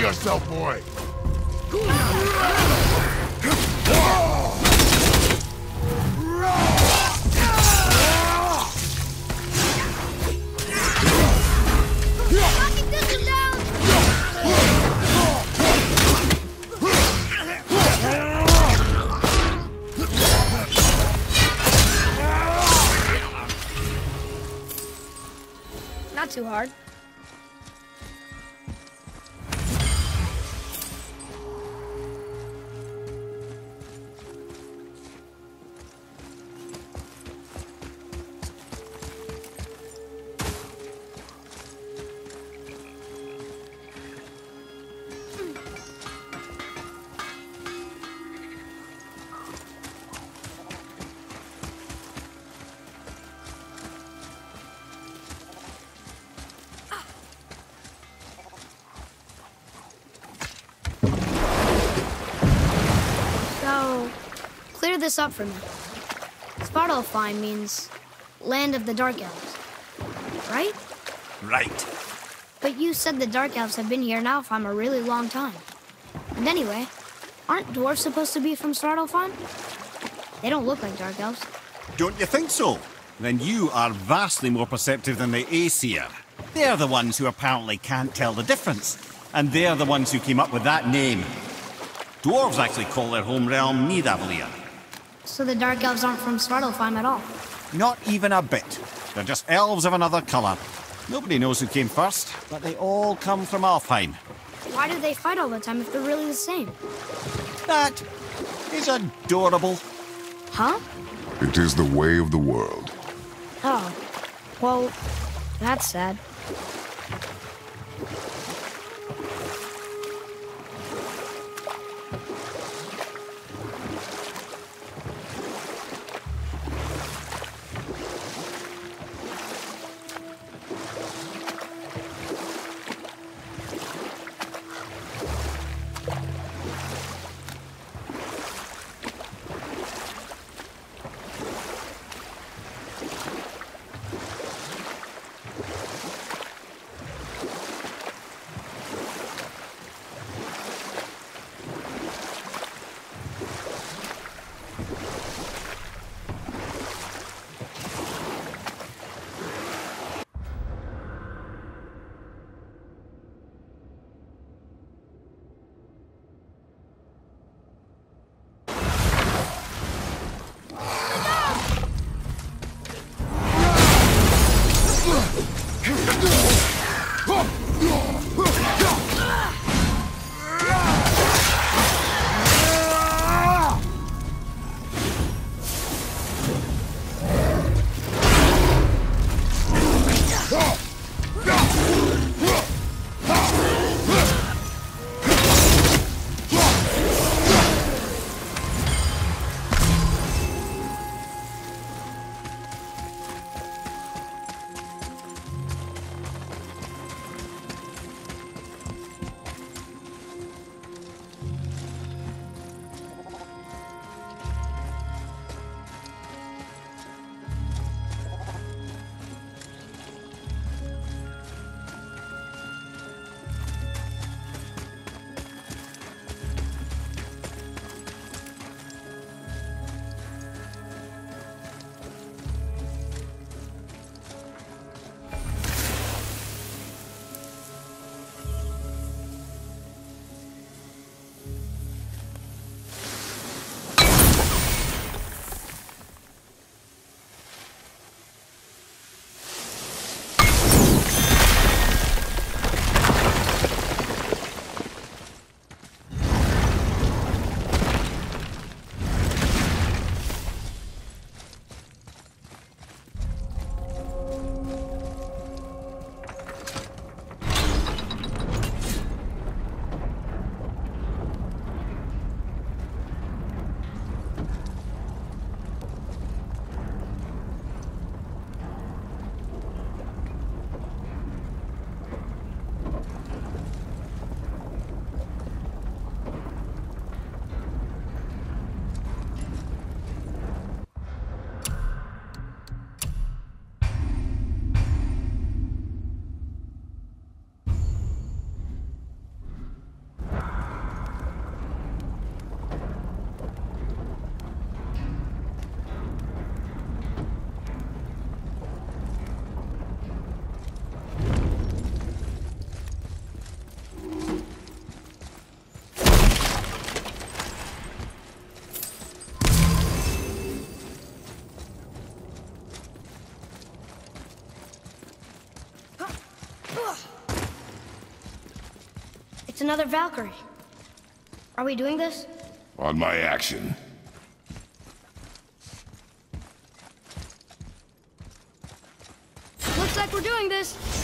yourself, boy! Not too hard. This up for me. Svartalfheim means land of the Dark Elves, right? Right. But you said the Dark Elves have been here now from a really long time. And anyway, aren't dwarves supposed to be from Svartalfheim? They don't look like Dark Elves. Don't you think so? Then you are vastly more perceptive than the Aesir. They're the ones who apparently can't tell the difference. And they're the ones who came up with that name. Dwarves actually call their home realm Nidavellir. So the Dark Elves aren't from Svartalfheim at all. Not even a bit. They're just elves of another colour. Nobody knows who came first, but they all come from Alfheim. Why do they fight all the time if they're really the same? That is adorable. Huh? It is the way of the world. Oh. Well, that's sad. Another Valkyrie. Are we doing this? On my action. Looks like we're doing this.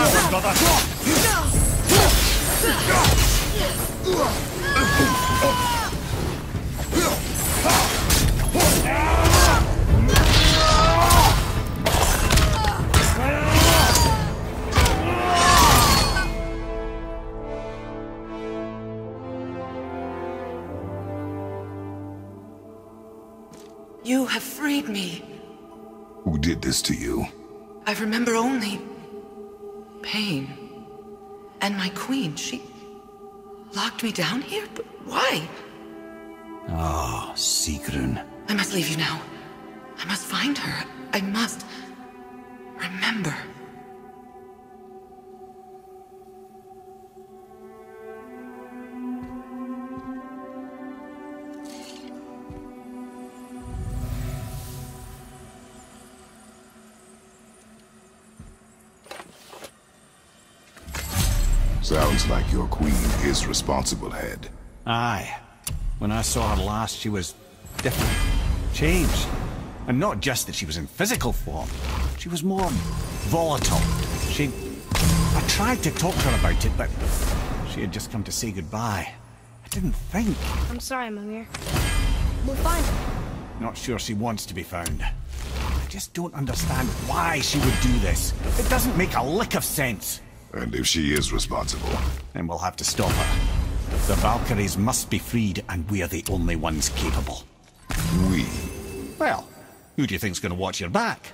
I felt brother. You have freed me. Who did this to you? I remember only pain. And my queen, she locked me down here? But why? Ah, Sigrun. I must leave you now. I must find her. I must remember. Sounds like your queen is responsible, Head. Aye. When I saw her last, she was different. Changed. And not just that she was in physical form. She was more volatile. She... I tried to talk to her about it, but she had just come to say goodbye. I didn't think. I'm sorry, Mimir. We'll find her. Not sure she wants to be found. I just don't understand why she would do this. It doesn't make a lick of sense. And if she is responsible, Then we'll have to stop her. The Valkyries must be freed, and we're the only ones capable. we. Well, who do you think's going to watch your back?